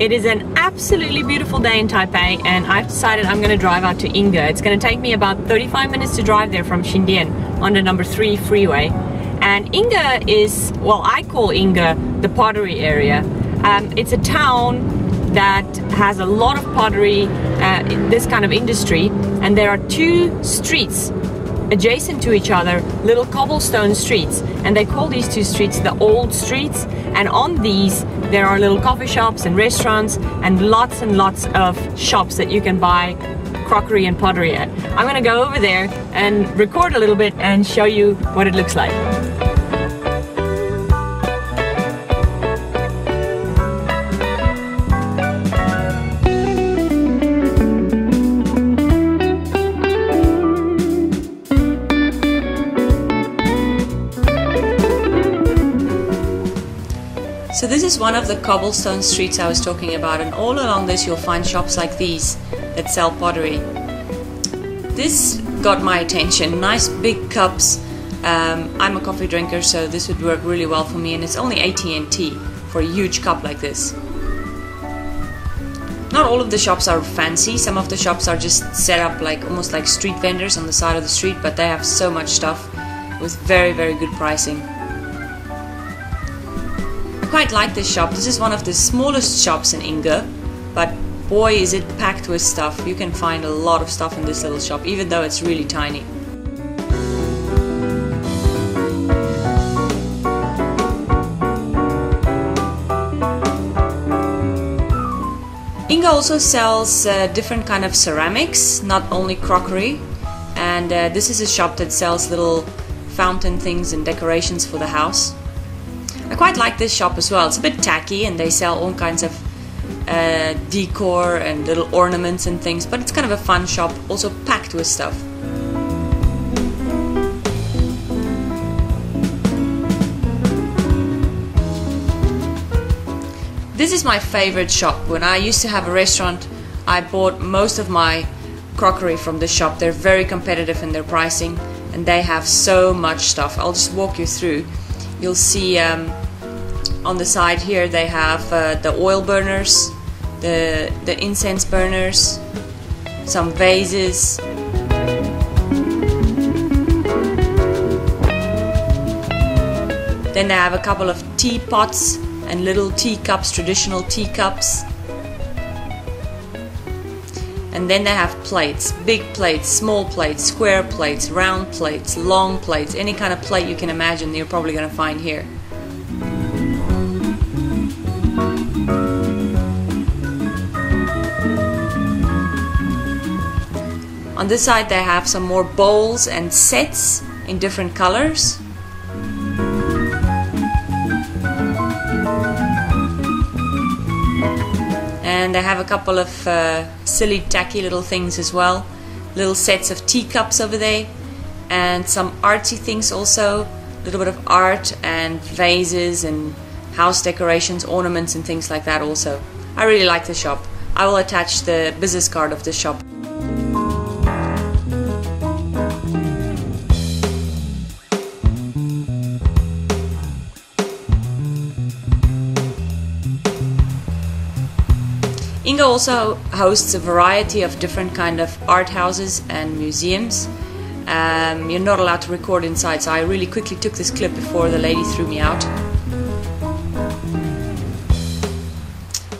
It is an absolutely beautiful day in Taipei and I've decided I'm going to drive out to Yingge. It's going to take me about 35 minutes to drive there from Xindian on the number 3 freeway. And Yingge is, well I call Yingge the pottery area. Um, it's a town that has a lot of pottery, uh, this kind of industry and there are two streets adjacent to each other, little cobblestone streets. And they call these two streets the old streets. And on these, there are little coffee shops and restaurants and lots and lots of shops that you can buy crockery and pottery at. I'm gonna go over there and record a little bit and show you what it looks like. So this is one of the cobblestone streets I was talking about and all along this you'll find shops like these that sell pottery. This got my attention, nice big cups. Um, I'm a coffee drinker so this would work really well for me and it's only 80 NT for a huge cup like this. Not all of the shops are fancy, some of the shops are just set up like almost like street vendors on the side of the street but they have so much stuff with very very good pricing quite like this shop. This is one of the smallest shops in Yingge, but boy is it packed with stuff. You can find a lot of stuff in this little shop, even though it's really tiny. Yingge also sells uh, different kind of ceramics, not only crockery. And uh, this is a shop that sells little fountain things and decorations for the house. I quite like this shop as well. It's a bit tacky and they sell all kinds of uh, decor and little ornaments and things, but it's kind of a fun shop, also packed with stuff. This is my favorite shop. When I used to have a restaurant, I bought most of my crockery from the shop. They're very competitive in their pricing and they have so much stuff. I'll just walk you through. You'll see um, on the side here they have uh, the oil burners, the, the incense burners, some vases. Then they have a couple of teapots and little teacups, traditional teacups. And then they have plates, big plates, small plates, square plates, round plates, long plates, any kind of plate you can imagine you're probably going to find here. On this side they have some more bowls and sets in different colors. And they have a couple of uh, silly tacky little things as well. Little sets of teacups over there and some artsy things also. A little bit of art and vases and house decorations, ornaments and things like that also. I really like the shop. I will attach the business card of the shop. Yingge also hosts a variety of different kind of art houses and museums. Um, you're not allowed to record inside, so I really quickly took this clip before the lady threw me out.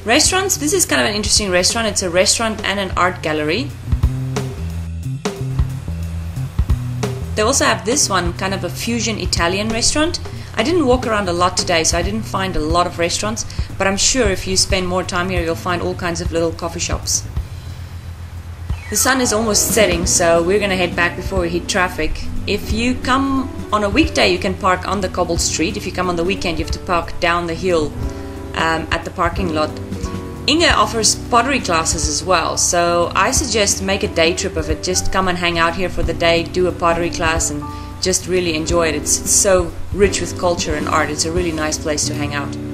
Restaurants, this is kind of an interesting restaurant. It's a restaurant and an art gallery. They also have this one, kind of a fusion Italian restaurant. I didn't walk around a lot today, so I didn't find a lot of restaurants, but I'm sure if you spend more time here, you'll find all kinds of little coffee shops. The sun is almost setting, so we're gonna head back before we hit traffic. If you come on a weekday, you can park on the cobbled street. If you come on the weekend, you have to park down the hill um, at the parking lot. Yingge offers pottery classes as well, so I suggest make a day trip of it. Just come and hang out here for the day, do a pottery class, and just really enjoy it. It's, it's so rich with culture and art. It's a really nice place to hang out.